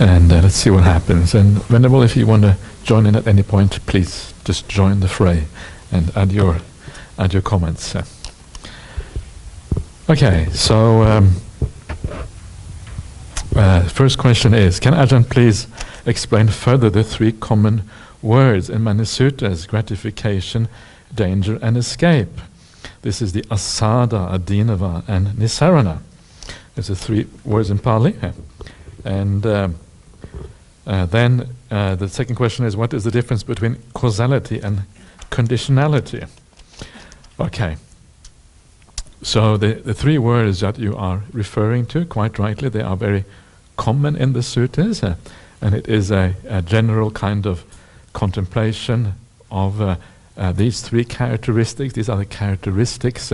And uh, let's see what happens. And Venerable, if you want to join in at any point, please just join the fray and add your add your comments. Okay, so um, uh, first question is: Can Ajahn please explain further the three common words in many sutras: gratification, danger, and escape? This is the assada, adinava, and nissarana. There's the three words in Pali, and um, uh, then uh, the second question is what is the difference between causality and conditionality? Okay. So the, the three words that you are referring to, quite rightly, they are very common in the sutras, uh, and it is a, a, general kind of contemplation of uh, uh, these three characteristics. These are the characteristics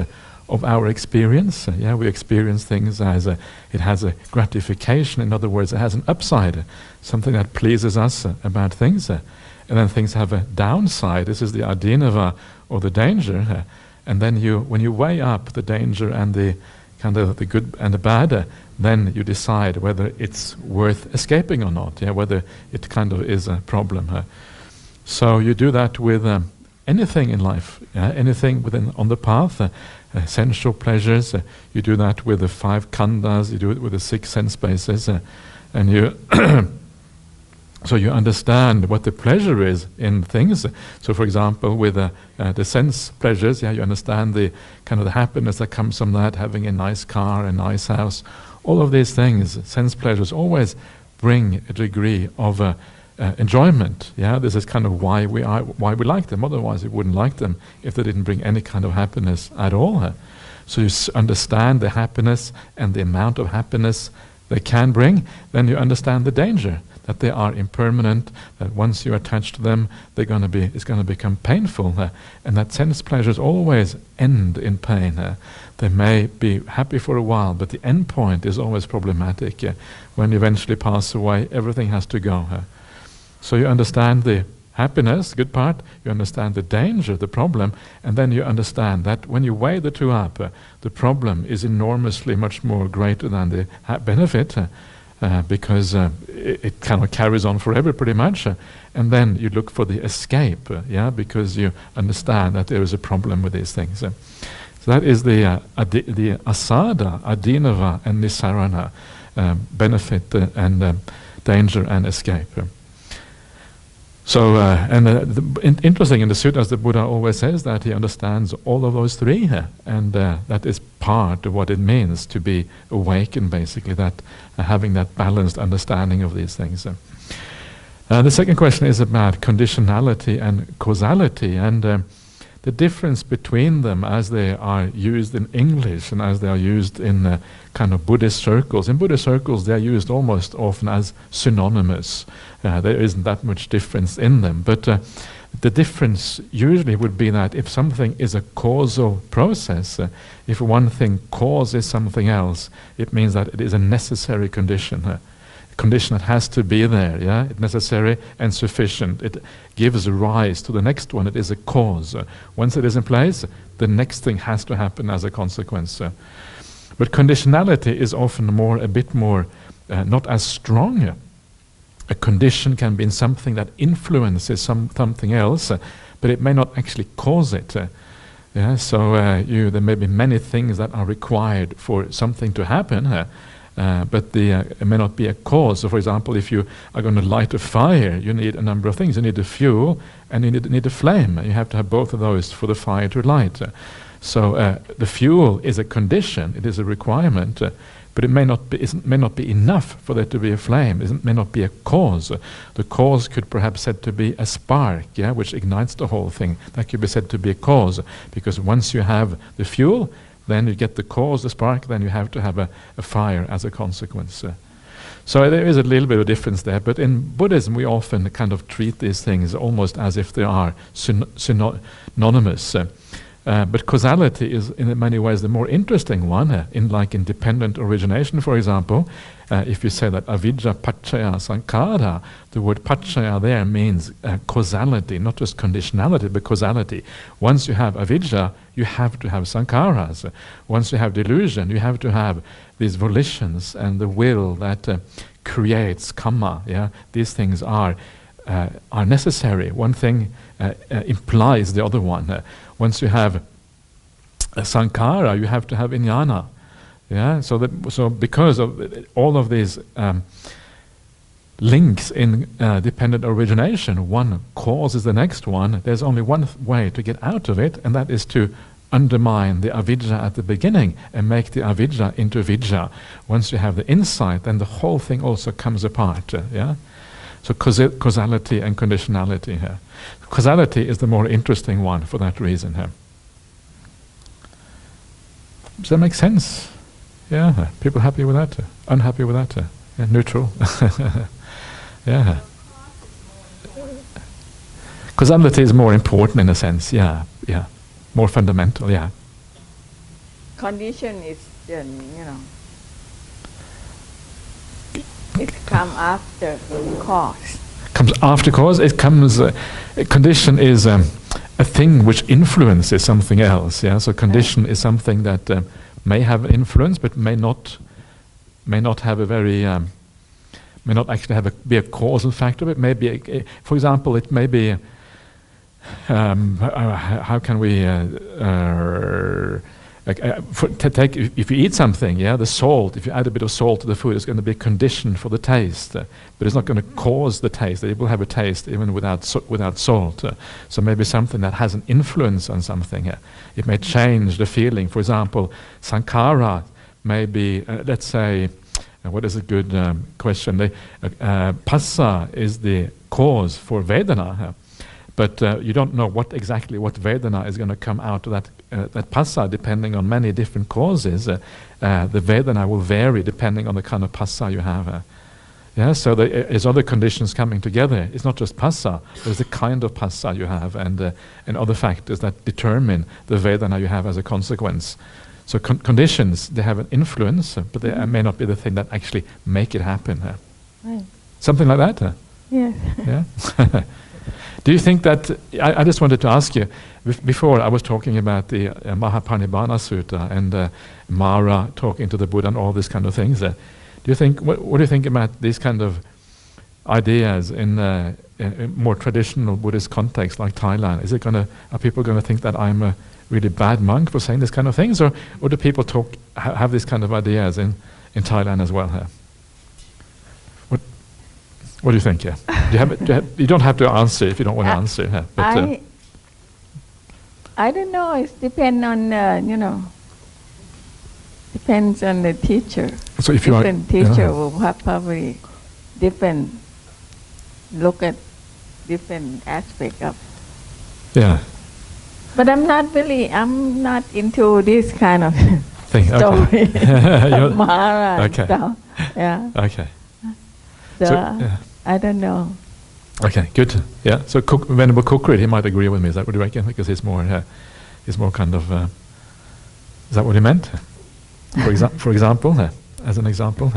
of our experience. Yeah, we experience things as a, it has a gratification. In other words, it has an upside, something that pleases us uh, about things. Uh, and then things have a downside. This is the adinava or the danger. Uh, and then you, when you weigh up the danger and the kind of the good and the bad, then you decide whether it's worth escaping or not. Yeah, whether it kind of is a problem. So you do that with um, anything in life, anything within on the path sensual pleasures. Uh, you do that with the five khandhas, you do it with the six sense bases, uh, and you. so you understand what the pleasure is in things. So, for example, with uh, uh, the sense pleasures, yeah, you understand the kind of the happiness that comes from that, having a nice car, a nice house. All of these things, sense pleasures, always bring a degree of uh, uh, enjoyment. Yeah, this is kind of why we are, why we like them. Otherwise, we wouldn't like them if they didn't bring any kind of happiness at all. So you s- understand the happiness and the amount of happiness they can bring. Then you understand the danger that they are impermanent. That once you attach to them, they're going to be it's going to become painful, uh, and that sense pleasures always end in pain. Uh, they may be happy for a while, but the end point is always problematic. Uh, when you eventually pass away, everything has to go. So you understand the happiness, good part, you understand the danger, the problem, and then you understand that when you weigh the two up, uh, the problem is enormously much more greater than the ha- benefit. Uh, uh, because uh, it, it, kind of carries on forever pretty much. Uh, and then you look for the escape, uh, yeah, because you understand that there is a problem with these things. so that is the, adi- the assada, adinava, and nissarana, benefit and danger and escape. So, uh, and uh, in, interesting in the sutras, the Buddha always says that he understands all of those three, uh, and uh, that is part of what it means to be awakened, basically, that uh, having that balanced understanding of these things. Uh, the second question is about conditionality and causality, and the difference between them as they are used in English and as they are used in uh, kind of Buddhist circles. In Buddhist circles, they are used almost often as synonymous. Uh, there isn't that much difference in them. But uh, the difference usually would be that if something is a causal process, uh, if one thing causes something else, it means that it is a necessary condition. Uh, condition that has to be there, yeah? It's necessary and sufficient. It gives rise to the next one. It is a cause. Once it is in place, the next thing has to happen as a consequence. Uh, but conditionality is often more, a bit more, uh, not as strong. A condition can be in something that influences some, something else, uh, but it may not actually cause it. Uh, yeah, so uh, you, there may be many things that are required for something to happen, uh, but the, uh, it may not be a cause. So, for example, if you are going to light a fire, you need a number of things. You need the fuel and you need, need a flame. You have to have both of those for the fire to light. Uh, so, uh, the fuel is a condition, it is a requirement, uh, but it may not, be, may not be enough for there to be a flame. It may not be a cause. The cause could perhaps said to be a spark, yeah, which ignites the whole thing. That could be said to be a cause, because once you have the fuel, then you get the cause, the spark, then you have to have a, a fire as a consequence. Uh, so there is a little bit of difference there, but in Buddhism we often kind of treat these things almost as if they are syn- synonymous. Uh, uh, but causality is, in many ways, the more interesting one. Uh, in like independent origination, for example, uh, if you say that avidya paccaya sankhara, the word paccaya there means uh, causality, not just conditionality, but causality. Once you have avidya, you have to have sankharas. Once you have delusion, you have to have these volitions and the will that uh, creates karma. Yeah, these things are are necessary. One thing implies the other one. Once you have a sankhara, you have to have vijnana. Yeah, so that so because of all of these um, links in uh, dependent origination, one causes the next one. There's only one way to get out of it, and that is to undermine the avidya at the beginning and make the avidya into vidya. Once you have the insight, then the whole thing also comes apart. Uh, yeah. So causa- causality and conditionality here. Causality is the more interesting one for that reason here. Does that make sense? Yeah. People happy with that? Unhappy with that? Yeah, neutral. yeah. Causality is more important in a sense. Yeah. Yeah. More fundamental. Yeah. Condition is, you know, it come after cause. Comes after cause. It comes. Uh, condition is um, a thing which influences something else. Yeah. So condition is something that um, may have an influence, but may not may not have a very um, may not actually have a, be a causal factor. But maybe, a, for example, it may be. Um, uh, how can we? Uh, uh, like, uh, for, take if, if you eat something, yeah, the salt. If you add a bit of salt to the food, it's going to be a condition for the taste, uh, but it's not going to cause the taste. It will have a taste even without so, without salt. Uh, so maybe something that has an influence on something. It may change the feeling. For example, sankhara may be, uh, let's say, uh, what is a good um, question? The, uh, phassa is the cause for vedana. But uh, you don't know what exactly what Vedana is going to come out of that, uh, that phassa, depending on many different causes. Uh, uh the Vedana will vary depending on the kind of phassa you have. Uh. yeah, so there's other conditions coming together. It's not just phassa, there's the kind of phassa you have and, uh, and other factors that determine the Vedana you have as a consequence. So con- conditions, they have an influence, but they may not be the thing that actually make it happen. Right. Something like that. Yes. Yeah. Do you think that? I, I, just wanted to ask you. Before I was talking about the uh, Mahaparinibbana Sutta and uh, Mara talking to the Buddha and all these kind of things. Uh, do you think? What, what, do you think about these kind of ideas in, uh, more traditional Buddhist context, like Thailand? Is it gonna? Are people going to think that I'm a really bad monk for saying these kind of things, or, or do people talk ha, have these kind of ideas in, in Thailand as well? Here? What do you think? Yeah, do you, have, do you, have, you, don't have to answer if you don't want to Uh, answer. Yeah, but, I, uh, I don't know. It depends on uh, you know. Depends on the teacher. so if you are, different teacher yeah. will have probably different look at different aspect of. yeah, But I'm not really. I'm not into this kind of thing. story. Okay. Mara Okay. stuff. Yeah. okay. So, So, yeah. I don't know. Okay. Good. Yeah. So Cook, Venerable Cookrid, he might agree with me. Is that what you reckon? Because he's more, uh, he's more kind of. Uh, is that what he meant? For, exa- for example, uh, as an example,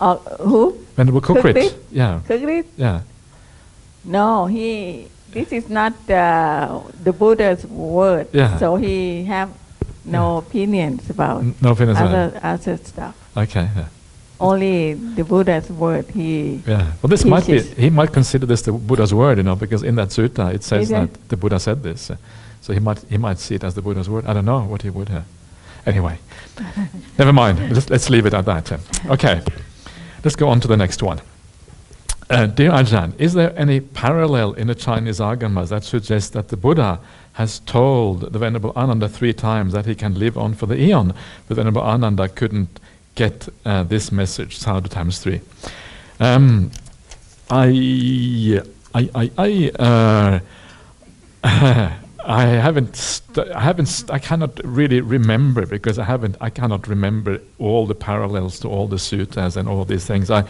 uh, who? Venerable Cookrid. Cookrid? Yeah. Kagrit? Yeah. No, he. This is not uh, the Buddha's word. Yeah. So he have no opinions about N- No opinions other other stuff. Okay. Yeah. Only the Buddha's word. He. Yeah. Well, this might be. He might consider this the Buddha's word, you know, because in that sutta it says that the Buddha said this. so he might he might see it as the Buddha's word. I don't know what he would. Uh, anyway, never mind. Let's, let's leave it at that. Okay. Let's go on to the next one. Uh, dear Ajahn, is there any parallel in the Chinese agamas that suggests that the Buddha has told the Venerable Ananda three times that he can live on for the eon, but Venerable Ananda couldn't get uh, this message, Sadhu times three? Um, I, I, I, I, uh, I haven't, I haven't, I cannot really remember because I haven't, I cannot remember all the parallels to all the suttas and all these things. I,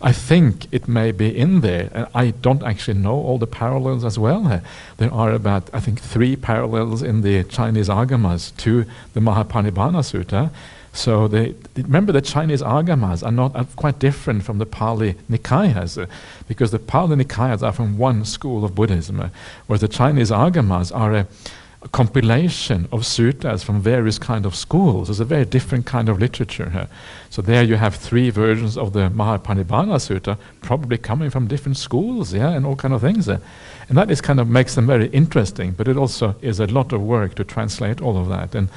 I think it may be in there, and I don't actually know all the parallels as well. There are about, I think, three parallels in the Chinese agamas to the Mahaparinibbana Sutta. So they, remember the Chinese agamas are not are quite different from the Pali Nikayas, uh, because the Pali Nikayas are from one school of Buddhism, uh, whereas the Chinese agamas are a, a compilation of sutras from various kind of schools. It's a very different kind of literature here. So there you have three versions of the Mahaparinibbana Sutta, probably coming from different schools, yeah, and all kind of things. Uh. And that is kind of makes them very interesting, but it also is a lot of work to translate all of that. And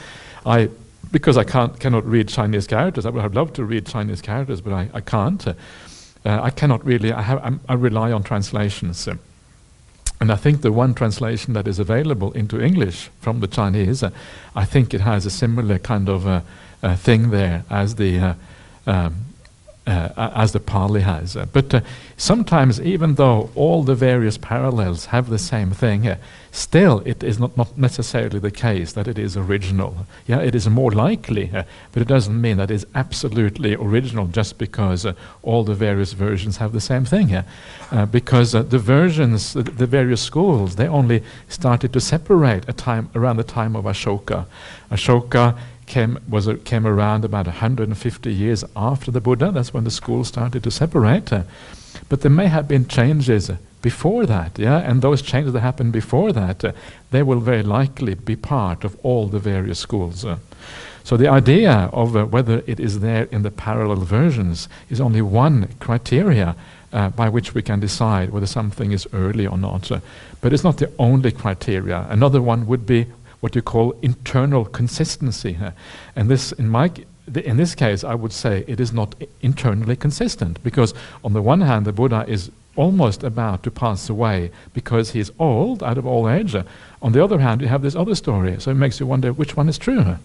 I, because I can't, cannot read Chinese characters, I would have loved to read Chinese characters, but I, I can't. Uh, I cannot really, I, have, i rely on translations. Uh. And I think the one translation that is available into English from the Chinese, uh, I think it has a similar kind of uh, uh, thing there as the uh, um, uh, as the Pali has. Uh, but uh, sometimes, even though all the various parallels have the same thing, uh, still it is not, not necessarily the case that it is original. Yeah, it is more likely, uh, but it doesn't mean that it's absolutely original just because uh, all the various versions have the same thing. Yeah? because the versions, the, the various schools, they only started to separate a time around the time of Ashoka. Ashoka came, was, came around about 150 years after the Buddha. That's when the schools started to separate. Uh, but there may have been changes before that, yeah, and those changes that happened before that, uh, they will very likely be part of all the various schools. Uh. So the idea of uh, whether it is there in the parallel versions is only one criteria uh, by which we can decide whether something is early or not. Uh, but it's not the only criteria. Another one would be what you call internal consistency. And this, in my in this case, I would say it is not internally consistent because, on the one hand, the Buddha is almost about to pass away because he is old, out of old age. On the other hand, you have this other story, so it makes you wonder which one is true.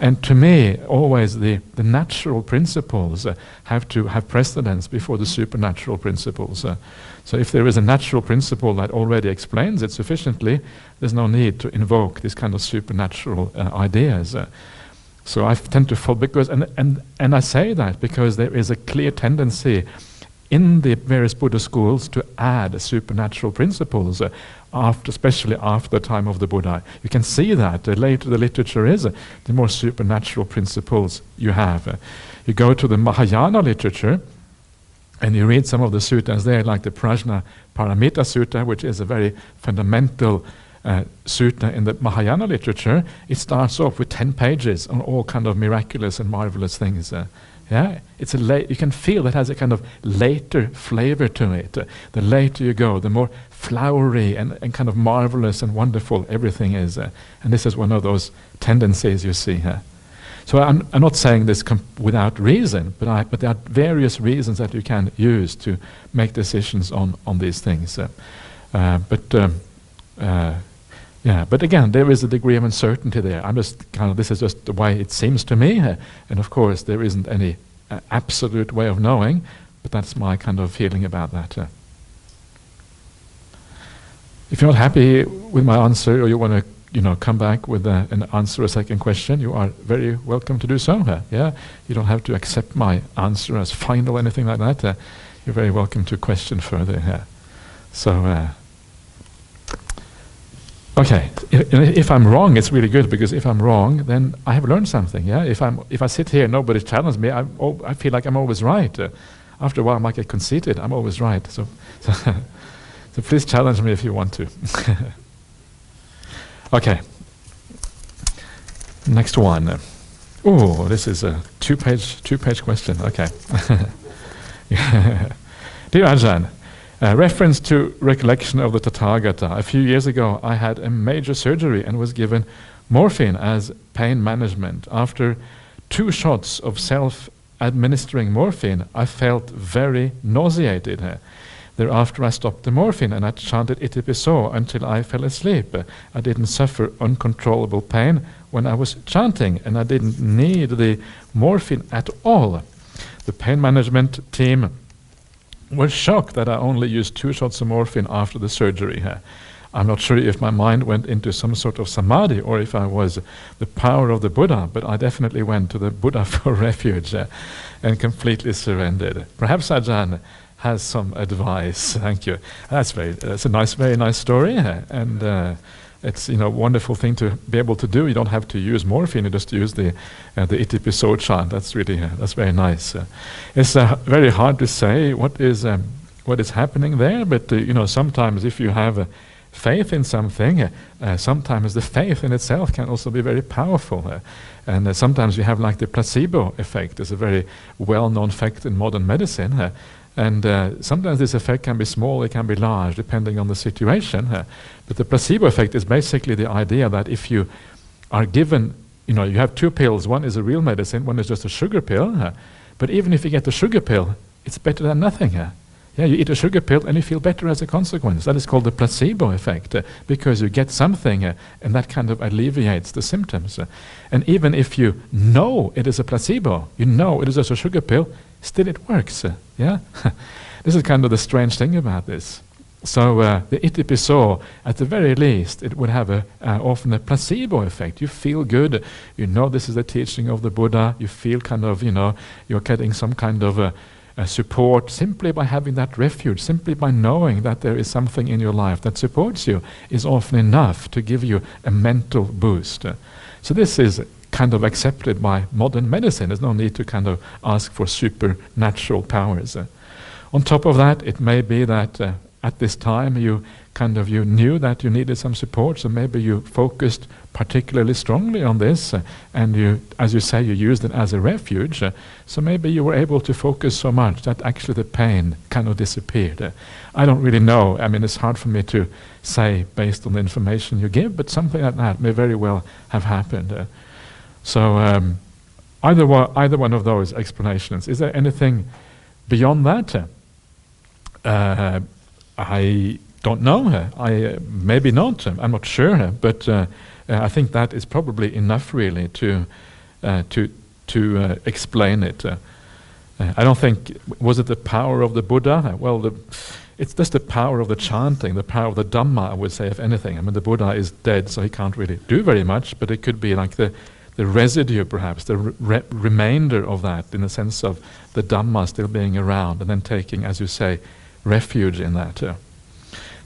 And to me, always the, the natural principles uh, have to have precedence before the supernatural principles. Uh, so if there is a natural principle that already explains it sufficiently, there's no need to invoke these kind of supernatural uh, ideas. Uh, so I tend to fall because, and, and, and I say that because there is a clear tendency in the various Buddha schools to add supernatural principles, uh, after, especially after the time of the Buddha. You can see that the later the literature is, uh, the more supernatural principles you have. Uh, you go to the Mahayana literature, and you read some of the sutras there, like the Prajna Paramita Sutta, which is a very fundamental uh, sutta in the Mahayana literature. It starts off with 10 pages on all kind of miraculous and marvelous things. Yeah, it's a la- you can feel it has a kind of later flavor to it. Uh, the later you go, the more flowery and, and kind of marvelous and wonderful everything is. Uh, and this is one of those tendencies you see here. So I'm, I'm not saying this without reason, but, I, but there are various reasons that you can use to make decisions on, on these things. Uh, uh, but um, uh, yeah, but again, there is a degree of uncertainty there. I'm just kind of this is just the way it seems to me, uh, and of course there isn't any uh, absolute way of knowing, but that's my kind of feeling about that. Uh. If you're not happy with my answer, or you want to you know, come back with a, an answer a second question, you are very welcome to do so. Uh, yeah, you don't have to accept my answer as final or anything like that. Uh, you're very welcome to question further. Yeah. So, uh, okay, if, if, I'm wrong, it's really good because if I'm wrong, then I have learned something. Yeah. If I'm if I sit here, nobody challenges me. I I feel like I'm always right. Uh, after a while, I might get conceited. I'm always right. So, so, so please challenge me if you want to. Okay. Next one. Oh, this is a two-page two-page question. Okay. Dear Ajahn, uh, reference to recollection of the Tathagata. A few years ago, I had a major surgery and was given morphine as pain management. After two shots of self-administering morphine, I felt very nauseated. Thereafter, I stopped the morphine and I chanted Iti Piso until I fell asleep. I didn't suffer uncontrollable pain when I was chanting, and I didn't need the morphine at all. The pain management team was shocked that I only used two shots of morphine after the surgery. I'm not sure if my mind went into some sort of samadhi or if I was the power of the Buddha, but I definitely went to the Buddha for refuge uh, and completely surrendered. Perhaps Ajahn has some advice. Thank you. That's very. That's a nice, very nice story, and uh, it's you know wonderful thing to be able to do. You don't have to use morphine; you just use the uh, the Piso. That's really uh, that's very nice. Uh, it's uh, very hard to say what is um, what is happening there, but uh, you know sometimes if you have a, faith in something, uh, uh, sometimes the faith in itself can also be very powerful. Uh, and uh, sometimes you have like the placebo effect. It's a very well-known fact in modern medicine. Uh, and uh, sometimes this effect can be small, it can be large, depending on the situation. but the placebo effect is basically the idea that if you are given, you know, you have two pills, one is a real medicine, one is just a sugar pill. but even if you get the sugar pill, it's better than nothing. Yeah, you eat a sugar pill and you feel better as a consequence. That is called the placebo effect uh, because you get something uh, and that kind of alleviates the symptoms. Uh, and even if you know it is a placebo, you know it is just a sugar pill, still it works. Uh, yeah, this is kind of the strange thing about this. So uh, the itipiso, at the very least, it would have a, uh, often a placebo effect. You feel good. You know this is the teaching of the Buddha. You feel kind of, you know, you're getting some kind of a uh, support simply by having that refuge, simply by knowing that there is something in your life that supports you, is often enough to give you a mental boost. Uh, so this is kind of accepted by modern medicine. There's no need to kind of ask for supernatural powers. Uh, on top of that, it may be that uh, at this time you kind of you knew that you needed some support, so maybe you focused particularly strongly on this, uh, and you, as you say, you used it as a refuge. Uh, so maybe you were able to focus so much that actually the pain kind of disappeared. Uh, I don't really know. I mean, it's hard for me to say based on the information you give, but something like that may very well have happened. So um, either one, either one of those explanations. Is there anything beyond that? Uh, I don't know. I uh, maybe not. I'm not sure, but uh, uh, I think that is probably enough, really, to uh, to to uh, explain it. I don't think was it the power of the Buddha. Well, the, it's just the power of the chanting, the power of the Dhamma. I would say, if anything. I mean, the Buddha is dead, so he can't really do very much. But it could be like the the residue, perhaps, the re- remainder of that, in the sense of the Dhamma still being around, and then taking, as you say, refuge in that. Uh.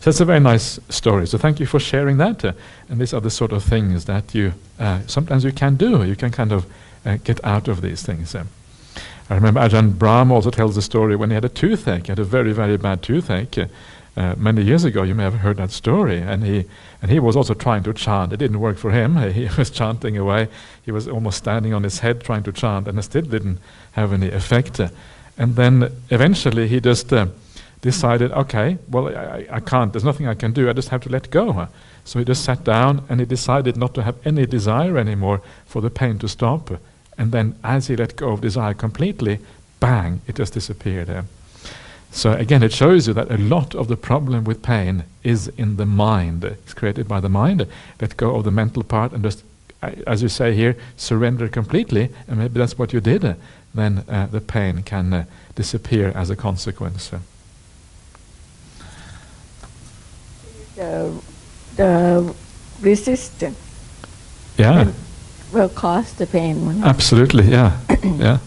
So it's a very nice story. So thank you for sharing that. Uh, and these are the sort of things that you uh, sometimes you can do. You can kind of uh, get out of these things. Uh. I remember Ajahn Brahm also tells the story when he had a toothache. He had a very, very bad toothache. Uh, uh, many years ago, you may have heard that story, and he and he was also trying to chant. It didn't work for him. He was chanting away. He was almost standing on his head trying to chant, and it still didn't have any effect. And then eventually, he just decided, okay, well, I, I, can't, there's nothing I can do, I just have to let go. So he just sat down and he decided not to have any desire anymore for the pain to stop. And then, as he let go of desire completely, bang, it just disappeared. So again, it shows you that a lot of the problem with pain is in the mind. It's created by the mind. Let go of the mental part and just, as you say here, surrender completely. And maybe that's what you did. Then uh, the pain can uh, disappear as a consequence. the the resistance yeah will cause the pain. Absolutely, yeah, yeah.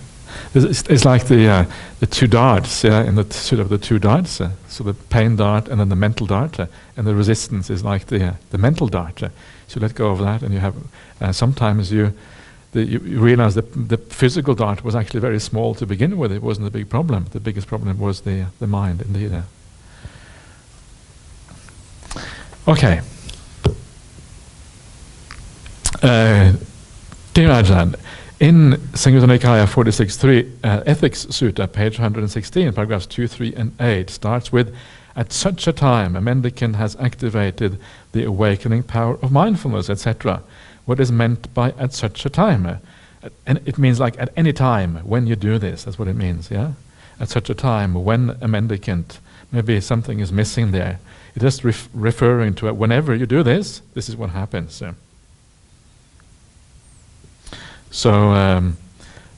It's, it's, like the uh, the two darts, yeah, in the sort of the two darts. Uh, so the pain dart and then the mental dart, uh, and the resistance is like the uh, the mental dart. Uh. so let go of that, and you have uh, sometimes you. The, you, you realize that the physical dart was actually very small to begin with. It wasn't a big problem. The biggest problem was the the mind, indeed. Okay. Uh, dear Ajahn, in Samyutta Nikaya 46.3, uh, Ethics Sutta, page 116, paragraphs 2, 3, and 8, starts with At such a time, a mendicant has activated the awakening power of mindfulness, etc. What is meant by at such a time? Uh, and it means like at any time when you do this, that's what it means, yeah? At such a time when a mendicant, maybe something is missing there, it's just ref- referring to it. Whenever you do this, this is what happens. Um,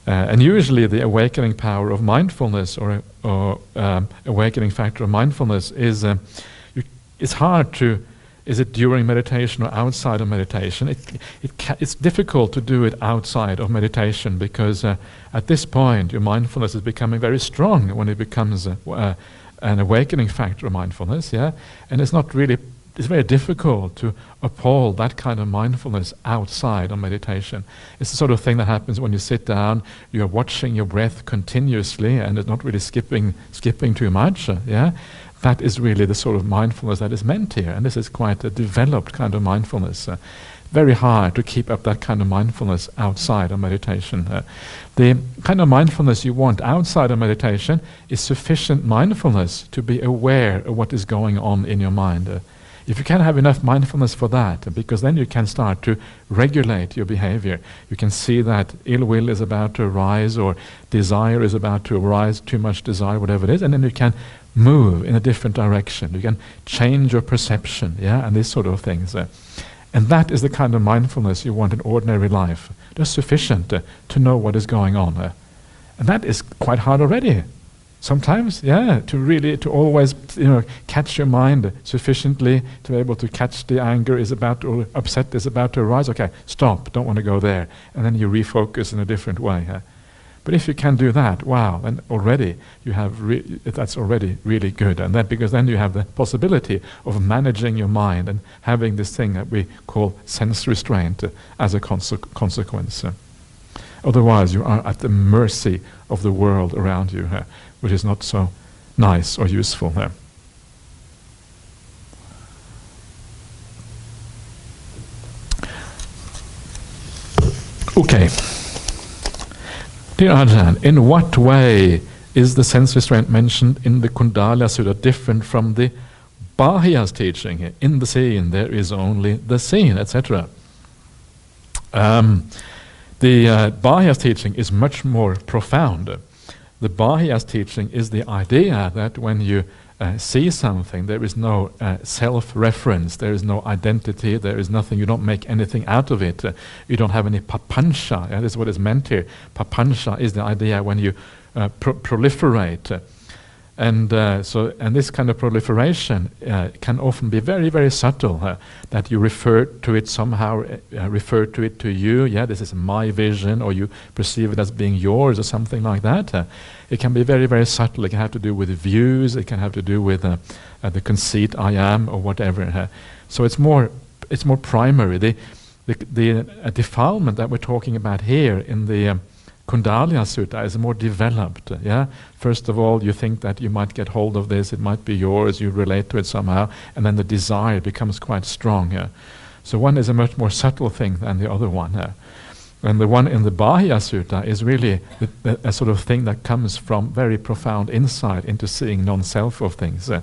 uh, and usually the awakening power of mindfulness or, or um, awakening factor of mindfulness is uh, you, it's hard to is it during meditation or outside of meditation? It, it ca- it's difficult to do it outside of meditation because uh, at this point your mindfulness is becoming very strong when it becomes uh, uh, an awakening factor of mindfulness, yeah? And it's not really, it's very difficult to uphold that kind of mindfulness outside of meditation. It's the sort of thing that happens when you sit down, you're watching your breath continuously and it's not really skipping, skipping too much, uh, yeah? that is really the sort of mindfulness that is meant here. And this is quite a developed kind of mindfulness. Uh, very hard to keep up that kind of mindfulness outside of meditation. Uh, the kind of mindfulness you want outside of meditation is sufficient mindfulness to be aware of what is going on in your mind. Uh, if you can have enough mindfulness for that, because then you can start to regulate your behavior. You can see that ill will is about to arise or desire is about to arise, too much desire, whatever it is, and then you can move in a different direction. You can change your perception, yeah, and these sort of things. Uh, and that is the kind of mindfulness you want in ordinary life. Just sufficient uh, to know what is going on. Uh, and that is quite hard already. Sometimes, yeah, to really, to always, you know, catch your mind sufficiently to be able to catch the anger is about to, upset is about to arise. Okay, stop, don't want to go there. And then you refocus in a different way. But if you can do that, wow, then already you have that's already really good. And that because then you have the possibility of managing your mind and having this thing that we call sense restraint uh, as a conse- consequence. Uh. Otherwise, you are at the mercy of the world around you, uh, which is not so nice or useful. Uh. Okay. Dear Ajahn, in what way is the sense restraint mentioned in the Kundaliya Sutta different from the Bahiya's teaching? In the seen, there is only the seen, etc. Um, the uh, Bahiya's teaching is much more profound. The Bahiya's teaching is the idea that when you uh, see something, there is no uh, self reference, there is no identity, there is nothing, you don't make anything out of it. Uh, you don't have any papancha. Yeah, this is what is meant here. Papancha is the idea when you uh, pro- proliferate. And uh, so, and this kind of proliferation uh, can often be very, very subtle. Uh, that you refer to it somehow, uh, refer to it to you. Yeah, this is my vision, or you perceive it as being yours, or something like that. Uh, it can be very, very subtle. It can have to do with views. It can have to do with uh, the conceit I am, or whatever. so it's more, it's more primary. The, the, the defilement that we're talking about here in the um, Kundaliya Sutta is more developed. Yeah, first of all, you think that you might get hold of this; it might be yours. You relate to it somehow, and then the desire becomes quite strong. Yeah? So one is a much more subtle thing than the other one. Yeah? And the one in the Bahiya Sutta is really a sort of thing that comes from very profound insight into seeing non-self of things. Uh,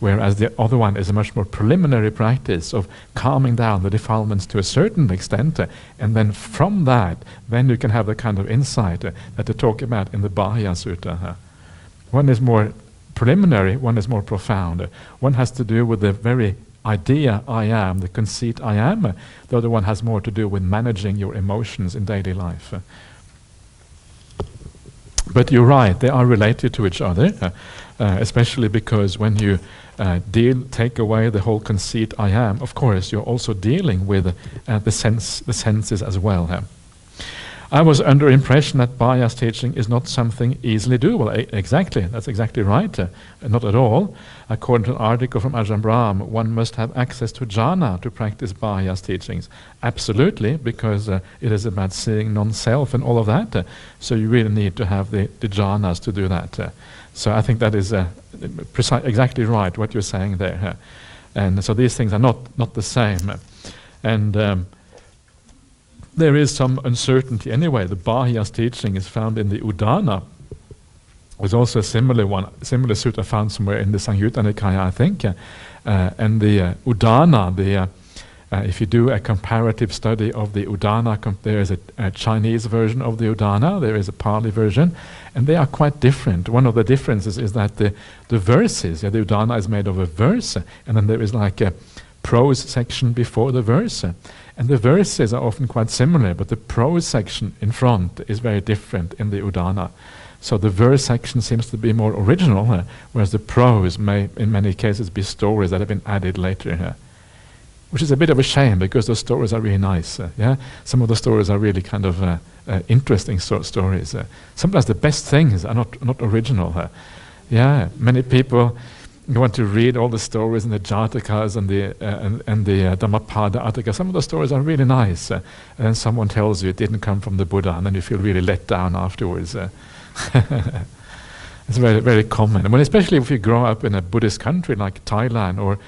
whereas the other one is a much more preliminary practice of calming down the defilements to a certain extent, uh, and then from that, then you can have the kind of insight uh, that they talk about in the Bahiya Sutta. Uh. One is more preliminary, one is more profound. Uh, one has to do with the very idea I am, the conceit I am. Uh, the other one has more to do with managing your emotions in daily life. Uh. But you're right, they are related to each other, especially because when you uh, deal, take away the whole conceit I am, of course, you're also dealing with uh, the sense, the senses as well. Huh? I was under impression that Bahiya's teaching is not something easily doable. A- exactly, that's exactly right. Uh, not at all. According to an article from Ajahn Brahm, one must have access to jhana to practice Bahiya's teachings. Absolutely, because uh, it is about seeing non-self and all of that. Uh, so you really need to have the, the jhanas to do that. Uh. So I think that is uh, exactly right what you're saying there. And so these things are not, not the same. And um, there is some uncertainty anyway. The Bahiya's teaching is found in the Udana. There's also a similar one, similar sutta found somewhere in the Samyutta Nikaya, I think. Uh, and the uh, Udana, the uh, if you do a comparative study of the Udana, there is a, a, Chinese version of the Udana, there is a Pali version, and they are quite different. One of the differences is that the, the verses, yeah, the Udana is made of a verse, and then there is like a prose section before the verse. And the verses are often quite similar, but the prose section in front is very different in the Udana. So the verse section seems to be more original, uh, whereas the prose may, in many cases, be stories that have been added later. Uh which is a bit of a shame because those stories are really nice. Uh, yeah, some of the stories are really kind of uh, uh, interesting so- stories. Uh, sometimes the best things are not not original. Uh, yeah, many people want to read all the stories in the Jatakas and the uh, and, and, the Dhammapada Attaka. Some of the stories are really nice, and then someone tells you it didn't come from the Buddha, and then you feel really let down afterwards. It's very, very common. When, especially if you grow up in a Buddhist country like Thailand or,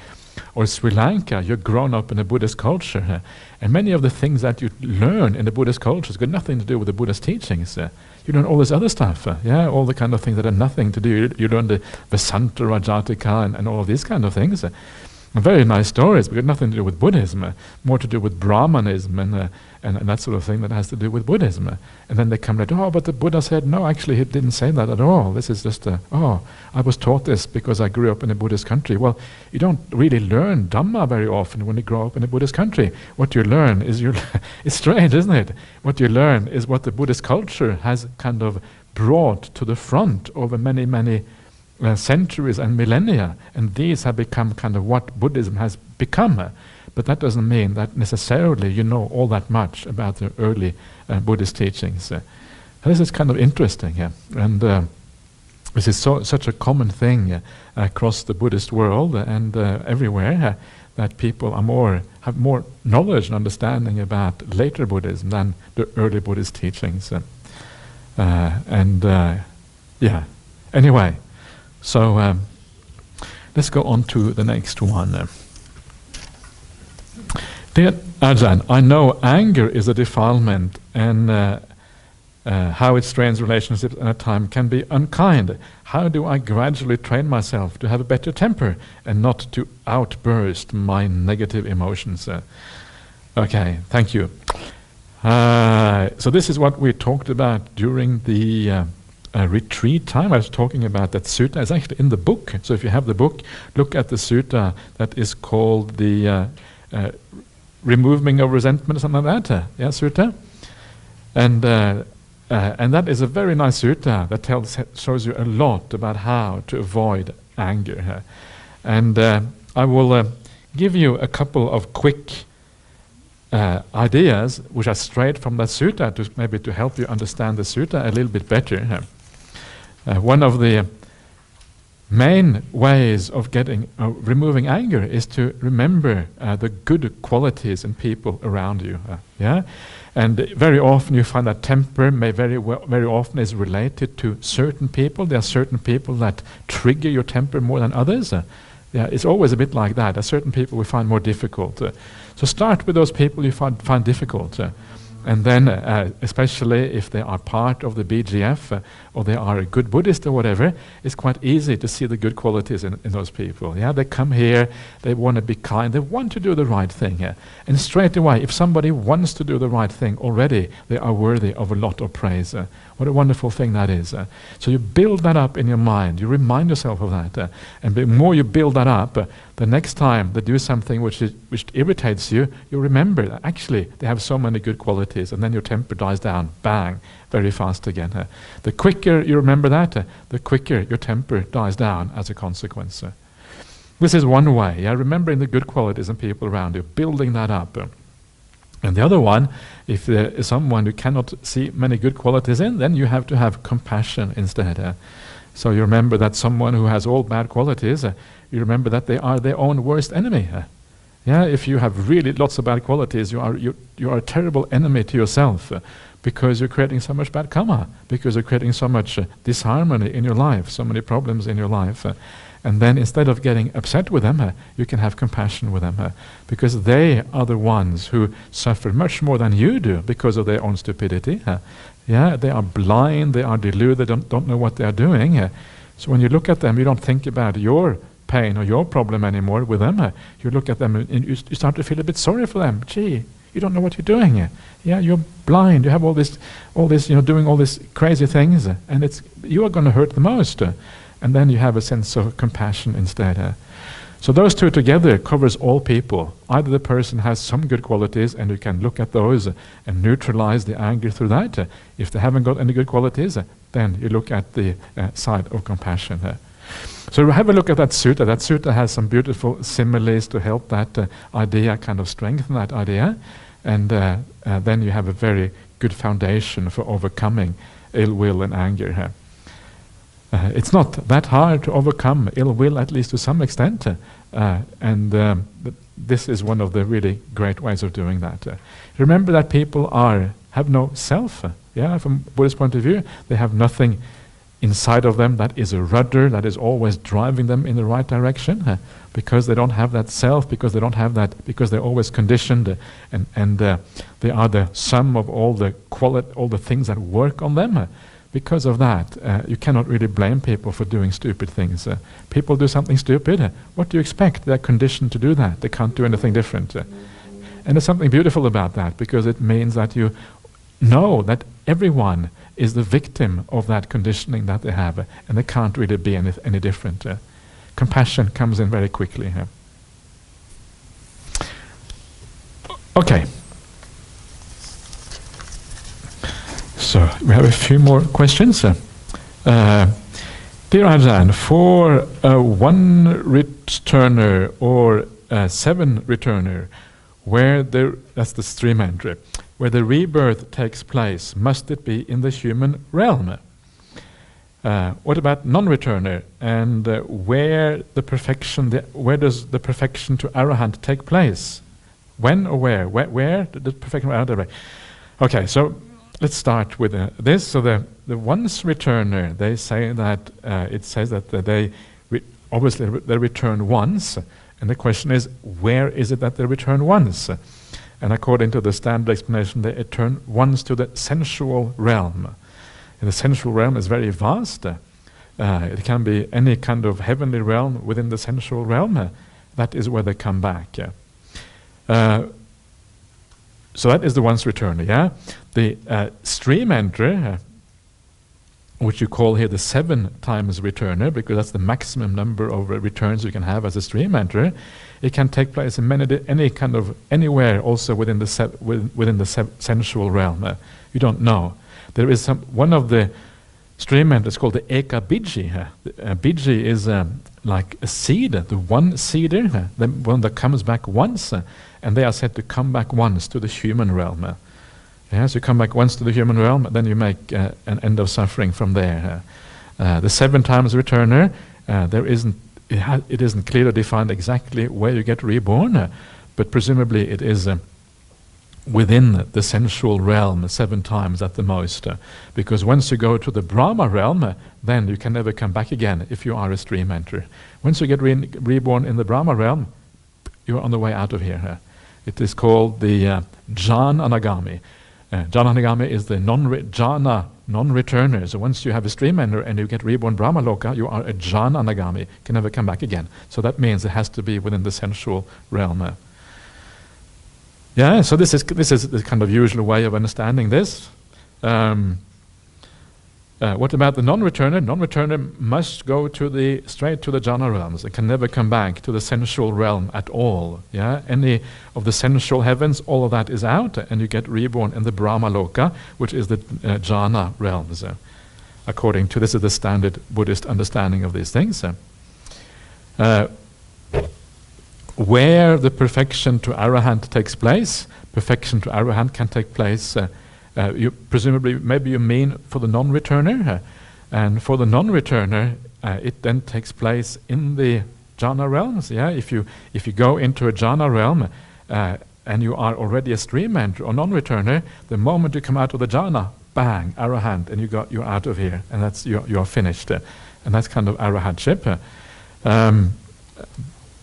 or Sri Lanka, you're grown up in a Buddhist culture. Uh, and many of the things that you learn in the Buddhist culture has got nothing to do with the Buddhist teachings. Uh, you learn all this other stuff, uh, yeah, all the kind of things that have nothing to do. You, you learn the Vessantara Jataka and, and all of these kind of things. Very nice stories, but got nothing to do with Buddhism, more to do with Brahmanism and, and, and, that sort of thing that has to do with Buddhism. And then they come like, oh, but the Buddha said, no, actually, he didn't say that at all. This is just, a, oh, I was taught this because I grew up in a Buddhist country. Well, you don't really learn Dhamma very often when you grow up in a Buddhist country. What you learn is, you it's strange, isn't it? What you learn is what the Buddhist culture has kind of brought to the front over many, many uh, centuries and millennia, and these have become kind of what Buddhism has become. Uh, but that doesn't mean that necessarily you know all that much about the early uh, Buddhist teachings. Uh, this is kind of interesting, yeah. and uh, this is so, such a common thing uh, across the Buddhist world and everywhere that people are more have more knowledge and understanding about later Buddhism than the early Buddhist teachings. and yeah, anyway. So um, let's go on to the next one. Dear Ajahn, I know anger is a defilement and uh, uh, how it strains relationships at a time can be unkind. How do I gradually train myself to have a better temper and not to outburst my negative emotions? Uh, okay, thank you. So this is what we talked about during the uh, uh, retreat time. I was talking about that sutta. It's actually in the book. So if you have the book, look at the sutta that is called the uh, uh, removing of resentment or something like that. Uh, yeah, sutta. And uh, uh, and that is a very nice sutta that tells shows you a lot about how to avoid anger. And I will give you a couple of quick uh, ideas which are straight from that sutta to maybe to help you understand the sutta a little bit better. Uh, one of the main ways of getting uh, removing anger is to remember uh, the good qualities in people around you. Uh, yeah, and very often you find that temper may very well, very often is related to certain people. There are certain people that trigger your temper more than others. Uh, yeah, it's always a bit like that. There are certain people we find more difficult. Uh, so start with those people you find find difficult. And then, uh, especially if they are part of the BGF uh, or they are a good Buddhist or whatever, it's quite easy to see the good qualities in, in those people. Yeah, they come here, they want to be kind, they want to do the right thing. Yeah? And straight away, if somebody wants to do the right thing already, they are worthy of a lot of praise. Uh, what a wonderful thing that is. Uh, so you build that up in your mind, you remind yourself of that. Uh, and the more you build that up, uh, the next time they do something which, is, which irritates you, you remember that actually they have so many good qualities, and then your temper dies down, bang, very fast again. Uh, the quicker you remember that, uh, the quicker your temper dies down as a consequence. Uh. This is one way, yeah, remembering the good qualities in people around you, building that up. And the other one, if there is someone who cannot see many good qualities in, then you have to have compassion instead. Uh. So you remember that someone who has all bad qualities, uh, you remember that they are their own worst enemy. Uh, yeah, if you have really lots of bad qualities, you are you, you are a terrible enemy to yourself because you're creating so much bad karma, because you're creating so much disharmony in your life, so many problems in your life. And then instead of getting upset with them, you can have compassion with them because they are the ones who suffer much more than you do because of their own stupidity. Yeah, they are blind, they are deluded, they don't, don't know what they are doing. so when you look at them, you don't think about your pain or your problem anymore with them. You look at them and you, you start to feel a bit sorry for them. Gee, you don't know what you're doing. Yeah, you're blind. You have all this, all this, you know, doing all these crazy things, and it's you are going to hurt the most. And then you have a sense of compassion instead. So those two together covers all people. Either the person has some good qualities and you can look at those and neutralize the anger through that. If they haven't got any good qualities, then you look at the uh, side of compassion. So have a look at that sutta. That sutta has some beautiful similes to help that uh, idea kind of strengthen that idea. And uh, uh, then you have a very good foundation for overcoming ill will and anger. Uh, it's not that hard to overcome ill will, at least to some extent. Uh, and um, th- this is one of the really great ways of doing that. Uh, remember that people are have no self. yeah, from Buddhist point of view, they have nothing inside of them that is a rudder that is always driving them in the right direction uh, because they don't have that self, because they don't have that, because they're always conditioned uh, and, and uh, they are the sum of all the quality, all the things that work on them. Uh, because of that, uh, you cannot really blame people for doing stupid things. Uh, people do something stupid. what do you expect? They're conditioned to do that. They can't do anything different. and there's something beautiful about that because it means that you know that everyone is the victim of that conditioning that they have, and they can't really be any, any different. Uh, compassion comes in very quickly here. Okay. So we have a few more questions. Uh, dear Ajahn, for a one returner or seven returner, where there that's the stream entry, where the rebirth takes place, must it be in the human realm? Uh, what about non-returner and uh, where the perfection, the, where does the perfection to arahant take place? When or where? Where, where the perfection to arahant? Okay, so let's start with uh, this. So the the once returner, they say that uh, it says that they re- obviously they return once, and the question is where is it that they return once? And according to the standard explanation, they return once to the sensual realm. And the sensual realm is very vast. Uh, it can be any kind of heavenly realm within the sensual realm. Uh, that is where they come back. Yeah. Uh, so that is the once returner. Yeah, the uh, stream entry, uh, which you call here the seven times returner, because that's the maximum number of uh, returns you can have as a stream entry. It can take place in many any kind of anywhere, also within the se- within the se- sensual realm. Uh, you don't know. There is some one of the stream entries called the Eka Biji. Uh, Biji is um, like a seed, the one seeder, the one that comes back once, and they are said to come back once to the human realm. Uh. So you come back once to the human realm, then you make uh, an end of suffering from there. the seven times returner, there isn't it, ha- it isn't clearly defined exactly where you get reborn, uh, but presumably it is uh, within the sensual realm seven times at the most. Uh, because once you go to the Brahma realm, uh, then you can never come back again if you are a stream enter. Once you get re- reborn in the Brahma realm, you're on the way out of here. Uh. it is called the uh, jhana Anagami. Uh, is the non jhana non-returner. So once you have a stream ender and you get reborn Brahma Loka, you are a jhana Anagami, can never come back again. So that means it has to be within the sensual realm. Yeah, so this is this is the kind of usual way of understanding this. Um, uh, what about the non-returner? Non-returner must go to the straight to the jhana realms. It can never come back to the sensual realm at all. Yeah, any of the sensual heavens, all of that is out, and you get reborn in the Brahma Loka, which is the uh, jhana realms. Uh, according to this is the standard Buddhist understanding of these things. Uh, where the perfection to arahant takes place, perfection to arahant can take place uh, you presumably, maybe you mean for the non-returner, uh, and for the non-returner, uh, it then takes place in the jhana realms. Yeah, if you if you go into a jhana realm uh, and you are already a stream enter or non-returner, the moment you come out of the jhana, bang, arahant, and you got you're out of here, and that's you're, you're finished, and that's kind of arahantship. Um,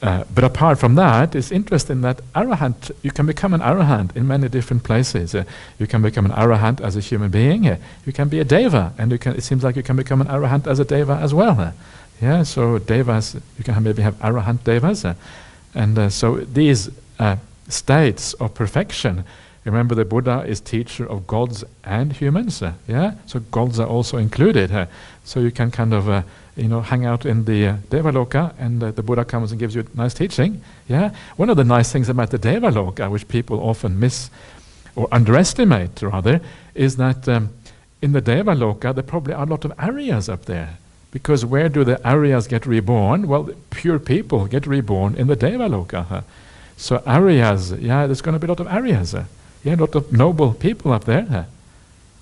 uh, but apart from that, it's interesting that arahant, you can become an arahant in many different places. Uh, you can become an arahant as a human being. Uh, you can be a deva, and can, it seems like you can become an arahant as a deva as well. Uh. yeah, so devas, you can maybe have arahant devas. Uh. and so these states of perfection, remember the Buddha is teacher of gods and humans. yeah, so gods are also included. so you can kind of you know, hang out in the uh, Devaloka and uh, the Buddha comes and gives you a nice teaching. Yeah? One of the nice things about the Devaloka, which people often miss or underestimate rather, is that um, in the Devaloka there probably are a lot of Aryas up there. Because where do the Aryas get reborn? Well, pure people get reborn in the Devaloka. Huh? So Aryas, yeah, there's going to be a lot of Aryas. Yeah, a lot of noble people up there. Huh?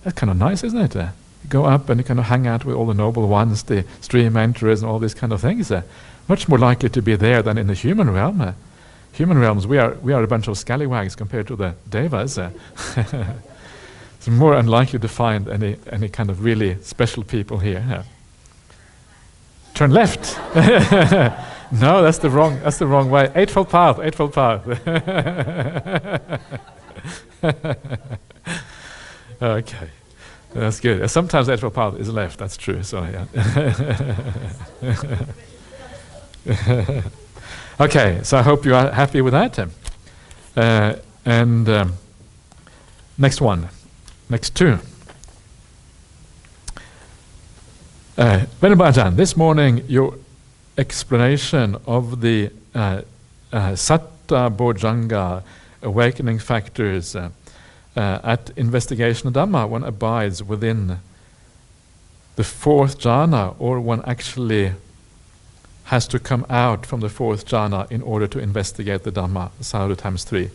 That's kind of nice, isn't it? Go up and kind of hang out with all the noble ones, the stream enterers and all these kind of things. Uh, much more likely to be there than in the human realm. Uh, human realms, we are, we are a bunch of scallywags compared to the devas. Uh. it's more unlikely to find any, any kind of really special people here. Uh. Turn left. no, that's the wrong. That's the wrong way. Eightfold path. Eightfold path. okay, that's good. Sometimes eightfold path is left. That's true. So yeah. okay, so I hope you are happy with that. Uh, and um, next one, next two. Uh, Venerable this morning your explanation of the uh, uh, Satta Bojjhanga awakening factors uh, uh, at investigation of Dhamma, one abides within the fourth jhana, or one actually has to come out from the fourth jhana in order to investigate the Dhamma, Sadhu times three.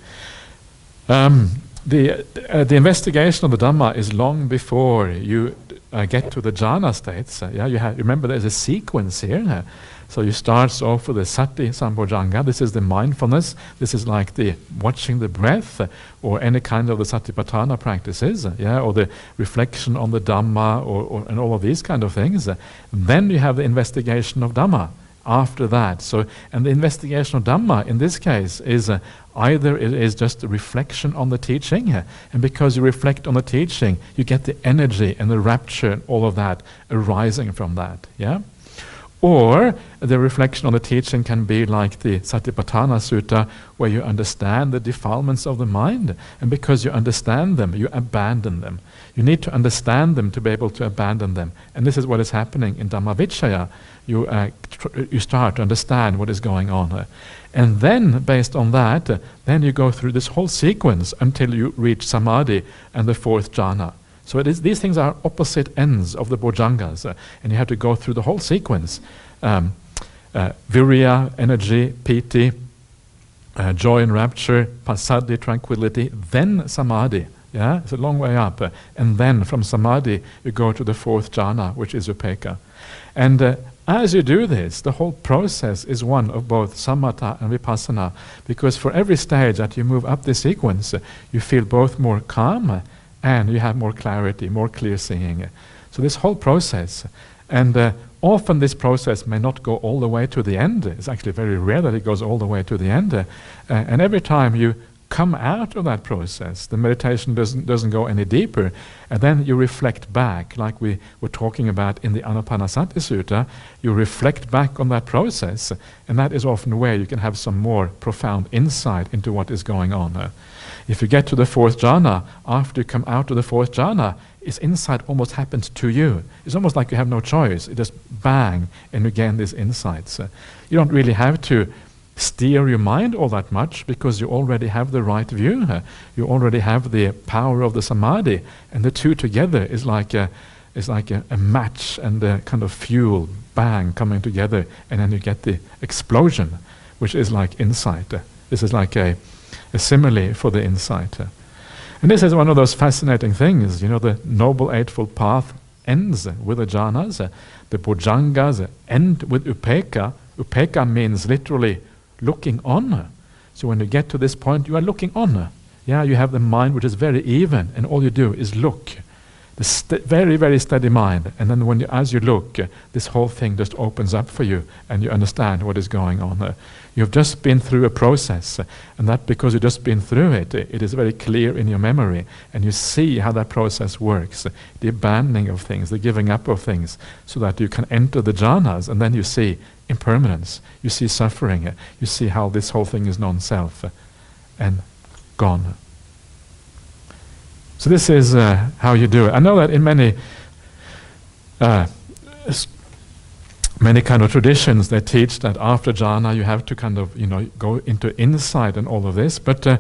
Um, the, uh, the investigation of the Dhamma is long before you uh, get to the jhana states. Uh, yeah, you have, remember there's a sequence here. So you start off with the sati sambojjhanga. This is the mindfulness. This is like the watching the breath, or any kind of the satipatthana practices. Yeah, or the reflection on the Dhamma, or, or, and all of these kind of things. then you have the investigation of Dhamma after that. So, and the investigation of Dhamma in this case is uh, either it is just a reflection on the teaching, uh, and because you reflect on the teaching, you get the energy and the rapture and all of that arising from that. Yeah. Or the reflection on the teaching can be like the Satipatthana Sutta, where you understand the defilements of the mind, and because you understand them, you abandon them. You need to understand them to be able to abandon them. And this is what is happening in Dhammavicaya you, uh, you start to understand what is going on. Uh, and then, based on that, uh, then you go through this whole sequence until you reach samadhi and the fourth jhana. So these things are opposite ends of the bojjhangas, uh, and you have to go through the whole sequence. Um, uh, virya, energy, piti, uh, joy and rapture, passaddhi, tranquility, then samadhi. Yeah, it's a long way up. Uh, and then from samadhi, you go to the fourth jhana, which is upekkha. And uh, as you do this, the whole process is one of both samatha and vipassana, because for every stage that you move up the sequence, you feel both more calm and you have more clarity, more clear seeing. So this whole process, and uh, often this process may not go all the way to the end. It's actually very rare that it goes all the way to the end. Uh, and every time you come out of that process. The meditation doesn't, doesn't go any deeper. And then you reflect back, like we were talking about in the Anapanasati Sutta. You reflect back on that process, and that is often where you can have some more profound insight into what is going on. If you get to the fourth jhana, after you come out of the fourth jhana, its insight almost happens to you. It's almost like you have no choice. It just bang, and you gain these insights. Uh, you don't really have to steer your mind all that much because you already have the right view. Uh, you already have the power of the samadhi, and the two together is like a, is like a, a match and a kind of fuel, bang, coming together, and then you get the explosion, which is like insight. Uh, this is like a simile for the insight. And this is one of those fascinating things. You know, the Noble Eightfold Path ends with the jhanas, the bojjhangas end with upekkha. Upekkha means literally looking on. So when you get to this point, you are looking on. Yeah, you have the mind which is very even, and all you do is look. Very, very steady mind. And then when you, as you look, uh, this whole thing just opens up for you, and you understand what is going on. Uh, you've just been through a process, and that because you've just been through it, it is very clear in your memory, and you see how that process works, the abandoning of things, the giving up of things, so that you can enter the jhanas, and then you see impermanence. You see suffering. You see how this whole thing is non self and gone. So, this is uh, how you do it. I know that in many. Uh, many kind of traditions they teach that after jhana you have to kind of you know go into insight and all of this but uh,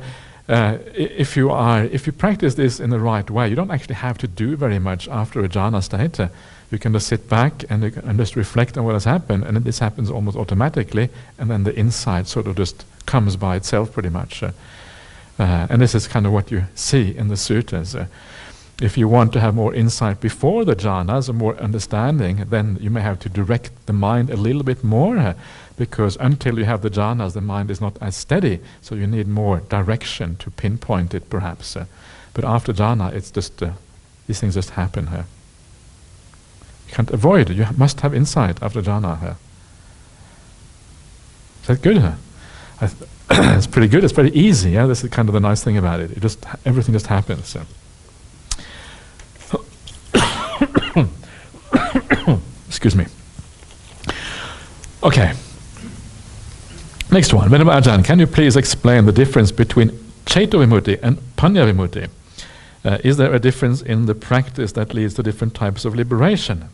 uh, if you are if you practice this in the right way you don't actually have to do very much after a jhana state uh, you can just sit back and, and just reflect on what has happened, and this happens almost automatically, and then the insight sort of just comes by itself pretty much. Uh, uh, and this is kind of what you see in the sutras. Uh, if you want to have more insight before the jhanas, or more understanding, then you may have to direct the mind a little bit more, uh, because until you have the jhanas, the mind is not as steady, so you need more direction to pinpoint it, perhaps. Uh. but after jhana, it's just uh, these things just happen. You can't avoid it. You must have insight after jhana. Is that good? It's pretty good. It's pretty easy. Yeah, this is kind of the nice thing about it. It just everything just happens. So. Excuse me. Okay. Next one. Venerable Ajahn, can you please explain the difference between Ceto Vimutti and Panya Vimutti? Uh, is there a difference in the practice that leads to different types of liberation?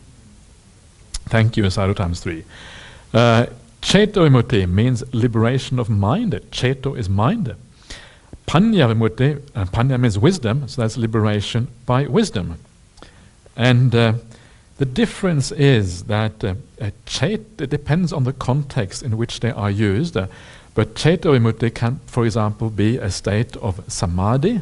Thank you, Sadhu times three. Uh, Ceto Vimutti means liberation of mind. Ceto is mind. Panya Vimutti, uh, Panya means wisdom, so that's liberation by wisdom. And uh, the difference is that uh, chet, it depends on the context in which they are used, uh, but Ceto Vimutti can, for example, be a state of samadhi.